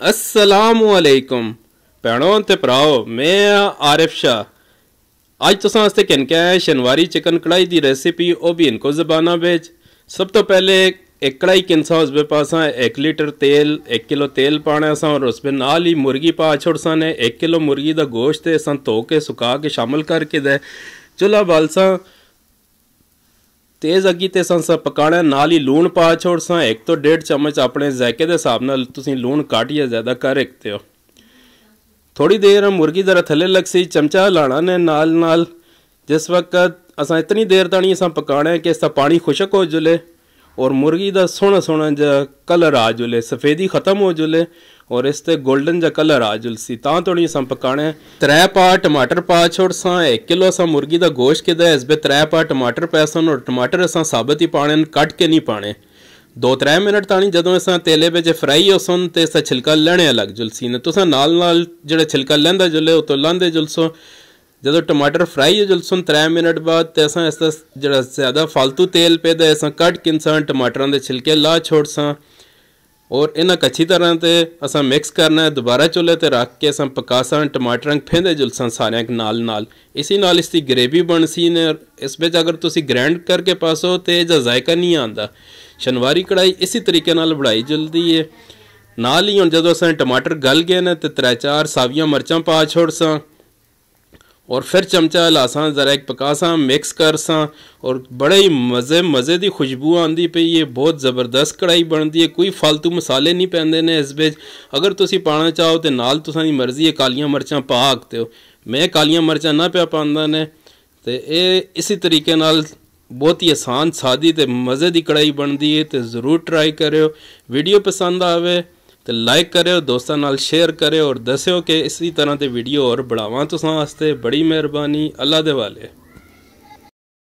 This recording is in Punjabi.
ਅਸਲਾਮੁਅਲੈਕੁਮ ਭੈਣੋ ਤੇ ਭਰਾਓ ਮੈਂ ਆਰਿਫ ਸ਼ਾ ਅੱਜ ਤੁਸਾਂ ਵਾਸਤੇ ਕਹਿਣ ਕੇ ਆਇਆ ਸ਼ਨਵਾਰੀ ਚਿਕਨ ਕੜਾਈ ਦੀ ਰੈਸਿਪੀ ਉਹ ਵੀ ਇਨਕੋ ਜ਼ਬਾਨਾ ਵਿੱਚ ਸਭ ਤੋਂ ਪਹਿਲੇ एक कढ़ाई के इंसा उसमें पासा एक लीटर तेल एक किलो तेल पाना असा और उसमें नाल ही मुर्गी पा छोड़सा ने एक किलो मुर्गी का गोश्त असा धो के सुका के शामिल करके दे चूल्हा बालसा ਤੇਜ਼ ਅੱਗੀ ਤੇ ਸੰਸਾ ਪਕਾਣਾ ਨਾਲ ਹੀ ਲੂਣ ਪਾ ਛੋੜ ਸਾਂ। ਇੱਕ ਤੋਂ ਡੇਢ ਚਮਚ ਆਪਣੇ ਜ਼ਾਇਕੇ ਦੇ ਹਿਸਾਬ ਨਾਲ ਤੁਸੀਂ ਲੂਣ ਕਾਟ ਜਾਂ ਜ਼ਿਆਦਾ ਕਰ ਰੱਖਦੇ ਹੋ। ਥੋੜੀ ਦੇਰ ਮੁਰਗੀ ਜ਼ਰਾ ਥੱਲੇ ਲੱਗ ਸੀ, ਚਮਚਾ ਲਾਣਾ ਨੇ ਨਾਲ ਨਾਲ ਜਿਸ ਵਕਤ ਅਸਾਂ ਇਤਨੀ ਦੇਰ ਤਾਣੀ ਅਸਾਂ ਪਕਾਣਾ ਕਿ ਇਸ ਦਾ ਪਾਣੀ ਖੁਸ਼ਕ ਹੋ ਜੁਲੇ। ਔਰ ਮੁਰਗੀ ਦਾ ਸੋਹਣਾ ਸੋਹਣਾ ਜਿਹਾ ਕਲਰ ਆ ਜੁਲੇ, ਸਫੇਦੀ ਖਤਮ ਹੋ ਜੁਲੇ ਔਰ ਇਸ ਤੇ 골ਡਨ ਜਿਹਾ ਕਲਰ ਆ ਜੁਲਸੀ ਤਾਂ ਤੋੜੀ ਸਾਂ ਪਕਾਣੇ। ਤਰੇ ਪਾ, ਟਮਾਟਰ ਪਾ ਛੋੜ ਸਾਂ 1 ਕਿਲੋ ਸਾਂ ਮੁਰਗੀ ਦਾ ਗੋਸ਼ ਕਿਦਾ ਇਸ ਬੇ ਤਰੇ ਪਾ, ਟਮਾਟਰ ਪੈਸਨ ਔਰ ਟਮਾਟਰ ਅਸਾਂ ਸਾਬਤ ਹੀ ਪਾਣੇ ਕੱਟ ਕੇ ਨਹੀਂ ਪਾਣੇ। 2-3 ਮਿੰਟ ਤਾਣੀ ਜਦੋਂ ਅਸਾਂ ਤੇਲੇ ਵਿੱਚ ਫਰਾਈ ਹੋਸਨ ਤੇ ਸਾ ਛਿਲਕਾ ਲੈਣੇ ਲੱਗ ਜੁਲਸੀ ਨੇ ਤੁਸੀਂ ਨਾਲ ਨਾਲ ਜਿਹੜਾ ਛਿਲਕਾ ਲੈਂਦਾ ਜੁਲੇ, ਉਹ ਤੋਂ ਲਾਂਦੇ ਜੁਲਸੋ ਜਦੋਂ ਟਮਾਟਰ ਫਰਾਈ ਹੋ ਜਲਸਨ 3 ਮਿੰਟ ਬਾਅਦ ਤੇ ਅਸਾਂ ਇਸ ਦਾ ਜਿਹੜਾ ਜ਼ਿਆਦਾ ਫालतू ਤੇਲ ਪੈਦਾ ਅਸਾਂ ਕੱਟ ਕੇ ਇਨਸਾਨ ਟਮਾਟਰਾਂ ਦੇ ਛਿਲਕੇ ਲਾ ਛੋੜਸਾਂ ਔਰ ਇਹਨਾਂ ਕੱਚੀ ਤਰ੍ਹਾਂ ਤੇ ਅਸਾਂ ਮਿਕਸ ਕਰਨਾ ਹੈ, ਦੁਬਾਰਾ ਚੁੱਲ੍ਹੇ ਤੇ ਰੱਖ ਕੇ ਅਸਾਂ ਪਕਾਸਾਂ ਟਮਾਟਰਾਂ ਫੇਂਦੇ ਜੁਲਸਾਂ ਸਾਰਿਆਂ ਨਾਲ ਨਾਲ। ਇਸੇ ਨਾਲ ਇਸ ਦੀ ਗ੍ਰੇਵੀ ਬਣਸੀ ਨੇ, ਇਸ ਵਿੱਚ ਅਗਰ ਤੁਸੀਂ ਗ੍ਰੈਂਡ ਕਰਕੇ ਪਾਸੋ ਤੇ ਇਹਦਾ ਜ਼ਾਇਕਾ ਨਹੀਂ ਆਂਦਾ ਸ਼ਨਵਾਰੀ ਕੜਾਈ ਇਸੇ ਤਰੀਕੇ ਨਾਲ ਬਣਾਈ ਜਲਦੀ ਹੈ ਨਾਲ ਹੀ ਹੁਣ ਜਦੋਂ ਅਸਾਂ ਟਮਾਟਰ ਗਲ ਗਏ ਨੇ ਤੇ ਤਰੇ ਚਾਰ ਸਾਵੀਆਂ ਮਿਰਚਾਂ ਪਾ ਛੋੜਸਾਂ और फिर चमचा लासा ज़रा एक पकासा मिक्स करसा और बड़े ही मज़े मज़े की खुशबू आती पई है बहुत ज़बरदस्त कढ़ाई बनती है कोई फालतू मसाले नहीं पैंदे ने इस बिच अगर तुम पाना चाहो तो नाल तुसानी मर्जी है कालियां मरचां पा सकते हो मैं कालियां मरचां ना पिया पांदा ने तो ये इसी तरीके नाल बहुत ही आसान सादी तो मज़े की कढ़ाई बनती है तो ज़रूर ट्राई करो वीडियो पसंद आवे ਤੇ ਲਾਈਕ ਕਰਿਓ, ਦੋਸਤਾਂ ਨਾਲ ਸ਼ੇਅਰ ਕਰਿਓ ਔਰ ਦੱਸਿਓ ਕਿ ਇਸੇ ਤਰ੍ਹਾਂ ਦੇ ਵੀਡੀਓ ਹੋਰ ਬਣਾਵਾਂ ਤੁਸਾਂ ਵਾਸਤੇ। ਬੜੀ ਮਿਹਰਬਾਨੀ, ਅੱਲਾ ਦੇ ਵਾਲੇ